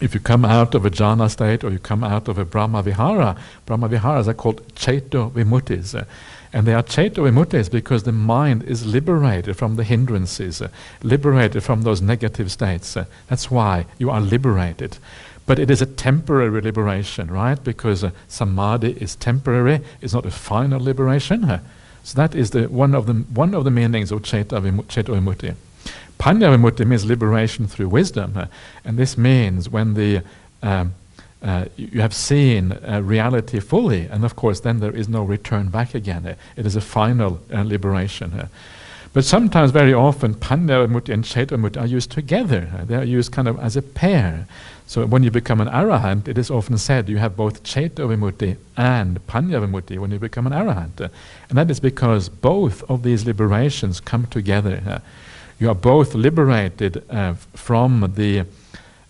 If you come out of a jhana state or you come out of a Brahma Vihara, Brahma Viharas are called Ceto Vimuttis. Uh, and they are Ceto Vimuttis because the mind is liberated from the hindrances, uh, liberated from those negative states. Uh, that's why you are liberated. But it is a temporary liberation, right? Because uh, samadhi is temporary; it's not a final liberation. So that is the one of the one of the meanings of Ceto Vimutti. Panya Vimutti means liberation through wisdom, and this means when the um, uh, you have seen uh, reality fully, and of course, then there is no return back again. Uh, it is a final liberation. But sometimes, very often, Panya Vimutti and Ceto Vimutti are used together. they are used kind of as a pair. So when you become an arahant, it is often said you have both Ceto Vimutti and Panya Vimutti when you become an arahant. and that is because both of these liberations come together. Uh, you are both liberated uh, from the,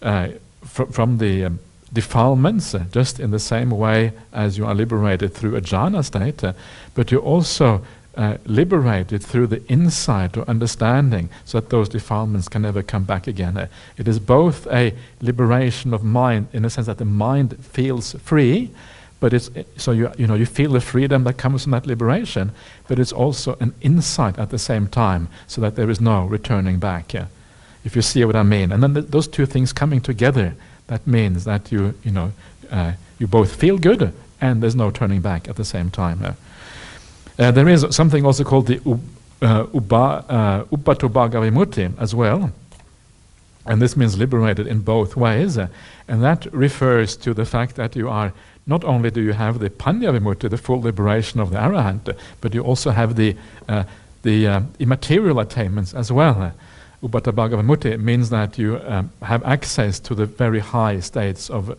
uh, fr- from the um, defilements, uh, just in the same way as you are liberated through a jhana state, uh, but you also uh, liberated through the insight or understanding so that those defilements can never come back again. Uh, it is both a liberation of mind in the sense that the mind feels free, but it's so you you know you feel the freedom that comes from that liberation, but it's also an insight at the same time, so that there is no returning back. Yeah? If you see what I mean, and then th- those two things coming together, that means that you you know uh, you both feel good and there's no turning back at the same time. Uh, there is something also called the uh, uba, uh, Ubhatobhagavimutti as well. And this means liberated in both ways. Uh, and that refers to the fact that you are, not only do you have the Panya Vimutti, the full liberation of the Arahant, but you also have the, uh, the uh, immaterial attainments as well. Ubhatobhagavimutti means that you um, have access to the very high states of uh,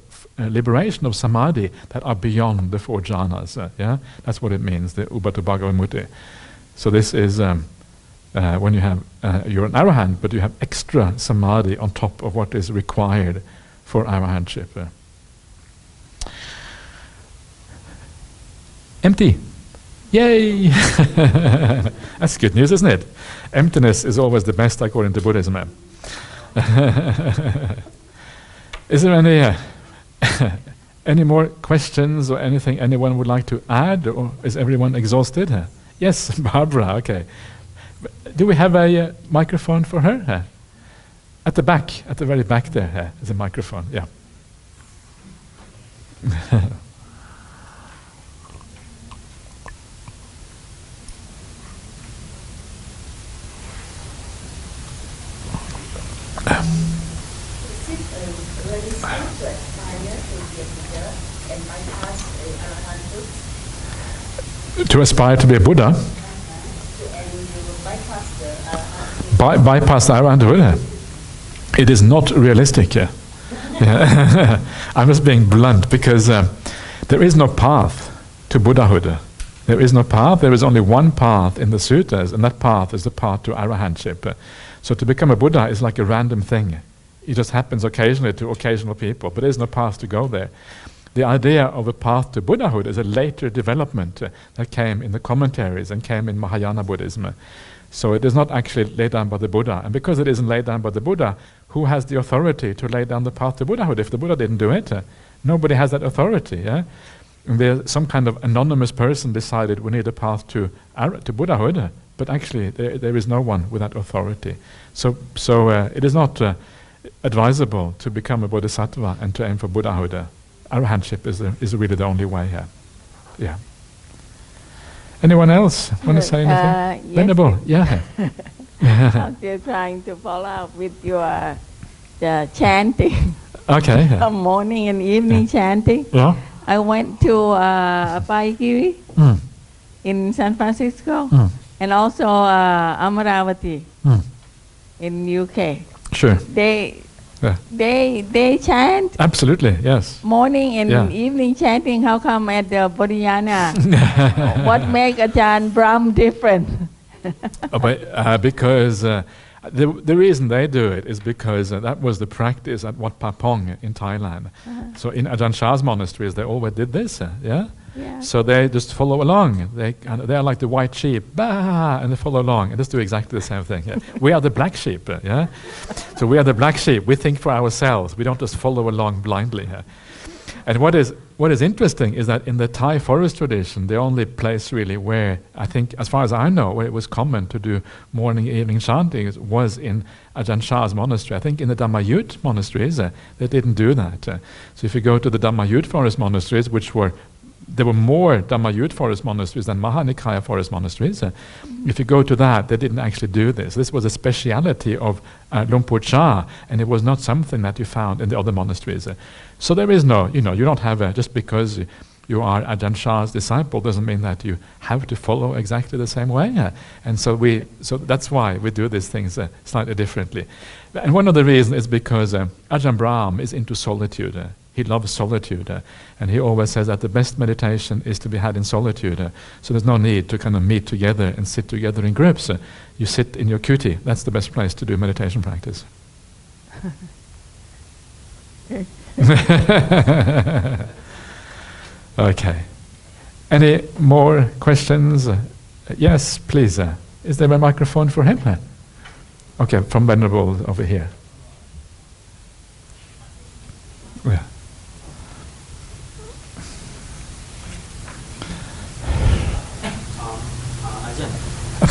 liberation of samadhi that are beyond the four jhanas. Uh, yeah, that's what it means. The Ubhatobhagavimutti. So this is um, uh, when you have uh, you're an arahant, but you have extra samadhi on top of what is required for arahantship. Uh. Empty. Yay! That's good news, isn't it? Emptiness is always the best according to Buddhism. is there any uh, Any more questions or anything anyone would like to add, or is everyone exhausted? Yes, Barbara. Okay. Do we have a uh, microphone for her? At the back, at the very back there, is a microphone. Yeah. To aspire to be a Buddha, by, bypass the Arahanthood, it is not realistic. Yeah. yeah. I'm just being blunt because uh, there is no path to Buddhahood. There is no path. There is only one path in the sutras, and that path is the path to arahantship. So to become a Buddha is like a random thing. It just happens occasionally to occasional people, but there is no path to go there. The idea of a path to Buddhahood is a later development uh, that came in the commentaries and came in Mahayana Buddhism. So it is not actually laid down by the Buddha. And because it isn't laid down by the Buddha, who has the authority to lay down the path to Buddhahood? If the Buddha didn't do it, uh, nobody has that authority. Yeah? There, some kind of anonymous person decided we need a path to, to Buddhahood, uh, but actually there, there is no one with that authority. So, so uh, it is not uh, advisable to become a bodhisattva and to aim for Buddhahood. Uh, arahantship is, is really the only way here. Yeah. Anyone else want to say anything? Uh, yes. Venerable, yeah. I'm still trying to follow up with your uh, chanting, okay. uh, morning and evening chanting. Yeah. I went to uh, Abhayagiri Mm. in San Francisco Mm. and also uh, Amaravati Mm. in UK. Sure. They Yeah. they they chant Absolutely. Yes. morning and Yeah. evening chanting. How come at the Bodhinyana? what make Ajahn Brahm different? Uh, but, uh, because uh, the, the reason they do it is because uh, that was the practice at Wat Pah Pong in Thailand. So in Ajahn Chah's monasteries, they always did this. Uh, yeah. So they just follow along. They kind they're like the white sheep, bah, and they follow along and just do exactly the same thing. Yeah. we are the black sheep. uh, Yeah. So we are the black sheep. We think for ourselves. We don't just follow along blindly. Yeah. And what is what is interesting is that in the Thai forest tradition, the only place really where I think, as far as I know, where it was common to do morning, evening chanting was in Ajahn Chah's monastery. I think in the Dhammayut monasteries, uh, they didn't do that. Uh, so if you go to the Dhammayut forest monasteries, which were there were more Dhammayut forest monasteries than Mahanikaya forest monasteries. Uh, if you go to that, they didn't actually do this. This was a speciality of uh, Luang Por Chah, and it was not something that you found in the other monasteries. Uh, so there is no, you know, you don't have a, just because you are Ajahn Chah's disciple doesn't mean that you have to follow exactly the same way. Uh, and so we, so that's why we do these things uh, slightly differently. And one of the reasons is because uh, Ajahn Brahm is into solitude. He loves solitude, uh, and he always says that the best meditation is to be had in solitude. Uh, so there's no need to kind of meet together and sit together in groups. Uh, you sit in your kuti. That's the best place to do meditation practice. okay. Any more questions? Yes, please. Uh, is there a microphone for him? Okay, from Venerable over here.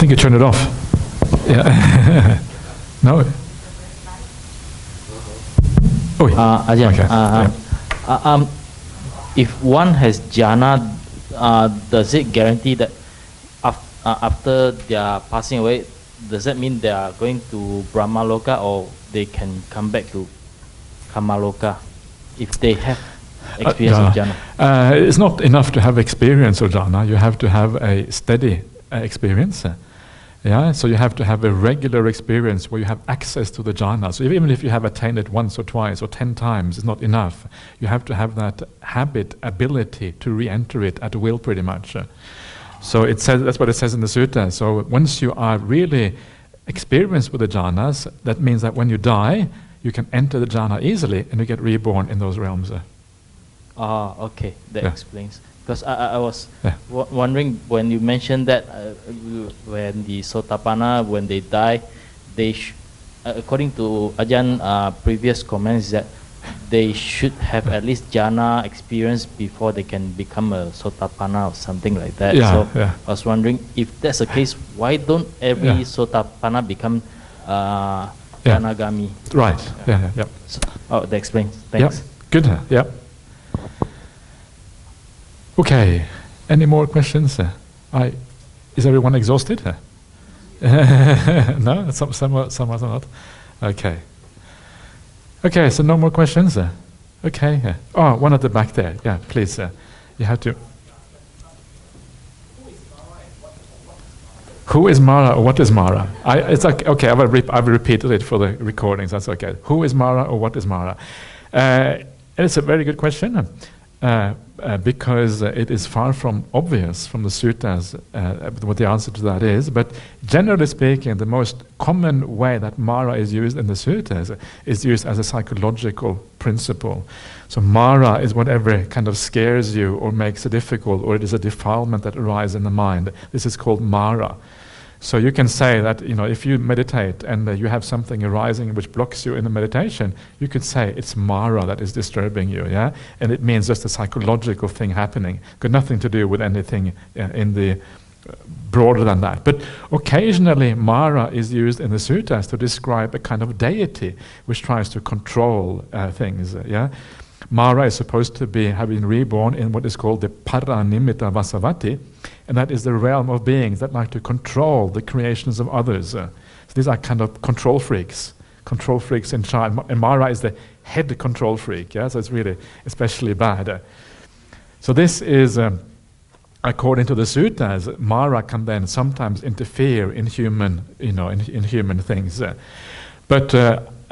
Think you turned it off. Yeah. no. Oh, yeah. Uh, Ajahn, Okay, uh, uh, um, if one has jhana, uh, does it guarantee that af- uh, after they are passing away, does that mean they are going to Brahmaloka or they can come back to Kamaloka if they have experience of jhana? Uh, it's not enough to have experience of jhana. You have to have a steady uh, experience. Yeah, so you have to have a regular experience where you have access to the jhana. So even if you have attained it once or twice or ten times, it's not enough. You have to have that habit, ability to re-enter it at will, pretty much. So it says that's what it says in the sutta. So once you are really experienced with the jhanas, that means that when you die, you can enter the jhana easily and you get reborn in those realms. Ah, okay, that Yeah. explains. Because I, I, was Yeah. w- wondering when you mentioned that uh, you- when the Sotapanna, when they die, they sh- uh, according to Ajahn uh, previous comments that they should have at least jhana experience before they can become a Sotapanna or something like that. Yeah, so yeah. I was wondering if that's the case, why don't every Yeah. Sotapanna become uh, Yeah. Right. Yeah. Yeah. yeah. So, oh, that explains. Thanks. Yep. Good. huh? Okay. Any more questions? I, is everyone exhausted? No, some, some, some are not. Okay. Okay. So no more questions. Okay. oh, one at the back there. Yeah. Please. You have to. Who is Mara or what is Mara? I, it's like, okay, I will, rep- I will repeat it for the recordings. That's okay. Who is Mara or what is Mara? Uh, it's a very good question uh, uh, because uh, it is far from obvious from the suttas uh, what the answer to that is. But generally speaking, the most common way that Mara is used in the suttas is used as a psychological principle. So Mara is whatever kind of scares you or makes it difficult, or it is a defilement that arises in the mind. This is called Mara. So you can say that you know if you meditate and uh, you have something arising which blocks you in the meditation, you could say it's Mara that is disturbing you, yeah, and it means just a psychological thing happening, got nothing to do with anything uh, in the uh, broader than that. But occasionally, Mara is used in the suttas to describe a kind of deity which tries to control uh, things, uh, yeah. Mara is supposed to be having reborn in what is called the Paranimmita Vasavatti, and that is the realm of beings that like to control the creations of others. Uh, so these are kind of control freaks, control freaks in child. And Mara is the head control freak, yeah, so it's really especially bad. Uh, so this is. Um, according to the suttas, Mara can then sometimes interfere in human, you know, in, in human things. Uh, but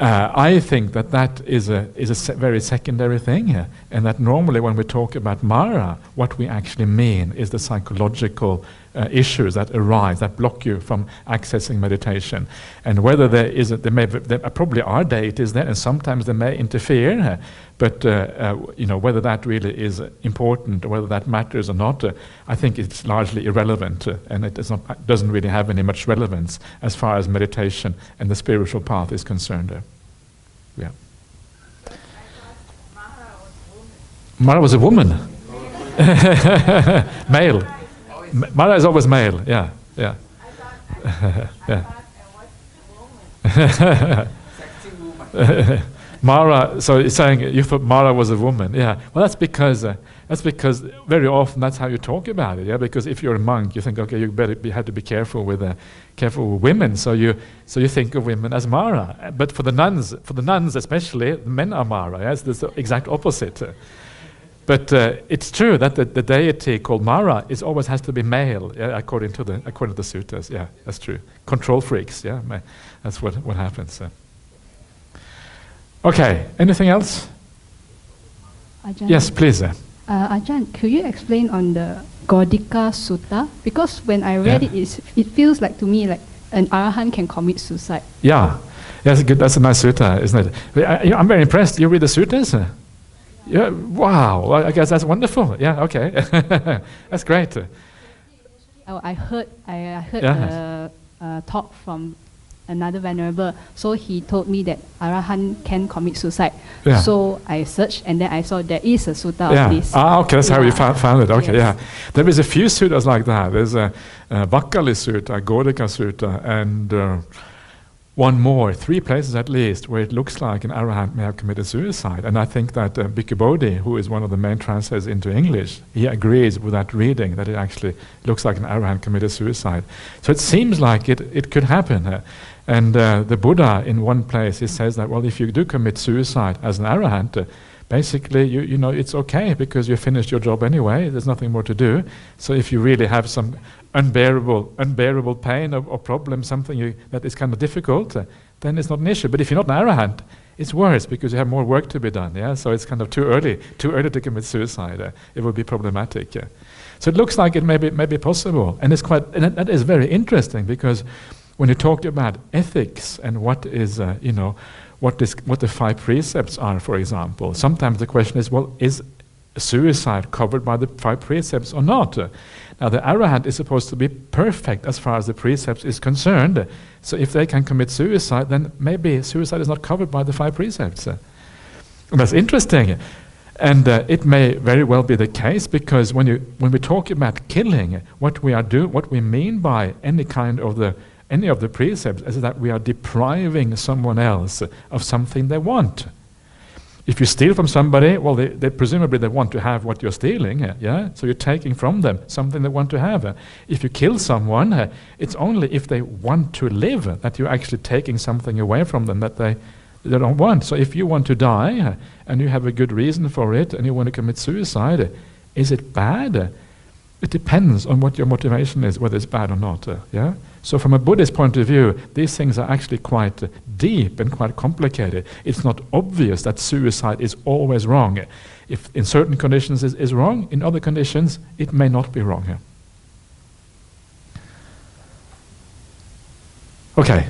uh, I think that that is a, is a se- very secondary thing and that normally when we talk about Mara, what we actually mean is the psychological uh, issues that arise that block you from accessing meditation, and whether there is a, there may be, there probably are deities there, and sometimes they may interfere, but uh, uh, you know whether that really is important or whether that matters or not, uh, I think it's largely irrelevant, uh, and it not, doesn't really have any much relevance as far as meditation and the spiritual path is concerned. yeah. Mara was a woman. Male. Mara is always male. Yeah, yeah. yeah. Mara. So it's saying you thought Mara was a woman. Yeah. Well, that's because uh, that's because very often that's how you talk about it. Yeah. Because if you're a monk, you think, okay, you better be, had to be careful with uh, careful with women. So you so you think of women as Mara. But for the nuns, for the nuns especially, men are Mara. Yes, it's the exact opposite. But uh, it's true that the, the, deity called Mara is always has to be male, yeah, according to the according to the suttas. Yeah, that's true. Control freaks. Yeah, that's what what happens. Uh. Okay. Anything else? Ajahn, yes, please. Uh, Ajahn, could you explain on the Godhika Sutta? Because when I read yeah. it, it feels like to me like an arahant can commit suicide. Yeah, that's a good. That's a nice sutta, isn't it? I, am very impressed. You read the suttas. Yeah, wow. Well, I guess that's wonderful. Yeah, okay. that's great. Oh, I heard, I, I heard yeah. a, a, talk from another venerable. So he told me that Arahant can commit suicide. Yeah. So I searched and then I saw there is a sutta yeah. of this. Ah, okay, that's yeah. how you found, found it. Okay, yes. yeah. There is a few suttas like that. There's a, a Vakkali Sutta, Godhika Sutta, and uh, one more, three places at least, where it looks like an arahant may have committed suicide. And I think that uh, Bhikkhu Bodhi, who is one of the main translators into English, he agrees with that reading that it actually looks like an arahant committed suicide. So it seems like it, it could happen. Uh, and uh, the Buddha, in one place, he says that, well, if you do commit suicide as an arahant, uh, basically, you, you know, it's okay because you finished your job anyway. There's nothing more to do. So if you really have some unbearable, unbearable pain or, or problem, something you, that is kind of difficult, uh, then it's not an issue. But if you're not an arahant, it's worse because you have more work to be done. Yeah, so it's kind of too early, too early to commit suicide. Uh, it would be problematic. Yeah? So it looks like it may be, may be possible, and it's quite, and that is very interesting because when you talk about ethics and what is, uh, you know, what, is, what the five precepts are, for example, sometimes the question is, well, is suicide covered by the five precepts or not? Now, the arahant is supposed to be perfect as far as the precepts is concerned. So, if they can commit suicide, then maybe suicide is not covered by the five precepts. That's interesting. And uh, it may very well be the case because when, you, when we talk about killing, what we are do, what we mean by any kind of the any of the precepts is that we are depriving someone else of something they want. If you steal from somebody, well, they, they presumably they want to have what you're stealing, eh, yeah. So you're taking from them something they want to have. Eh? If you kill someone, eh, it's only if they want to live that you're actually taking something away from them that they they don't want. So if you want to die and you have a good reason for it and you want to commit suicide, is it bad? It depends on what your motivation is, whether it's bad or not. Uh, yeah. So from a Buddhist point of view, these things are actually quite deep and quite complicated. It's not obvious that suicide is always wrong. If in certain conditions it is wrong, in other conditions it may not be wrong. Okay.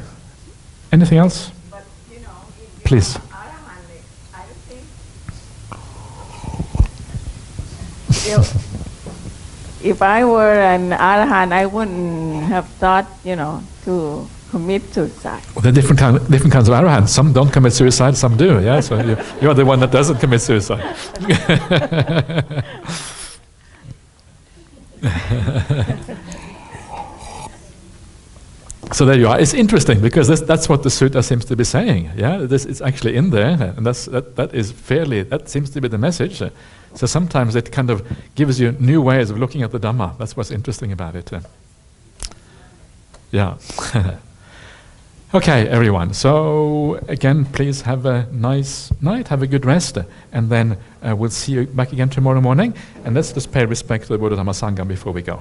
Anything else? But, you know, Please. if I were an arahant, I wouldn't have thought, you know, to commit suicide. Well, there are different, kind, different kinds of arahants. Some don't commit suicide, some do. Yeah, so you, you're the one that doesn't commit suicide. So there you are. It's interesting because this, that's what the sutta seems to be saying. Yeah, this is actually in there, and that's, that, that is fairly, that seems to be the message. So sometimes it kind of gives you new ways of looking at the Dhamma. That's what's interesting about it. Yeah. okay, everyone. So again, please have a nice night, have a good rest, and then uh, we'll see you back again tomorrow morning. And let's just pay respect to the Buddha Dhamma Sangha before we go.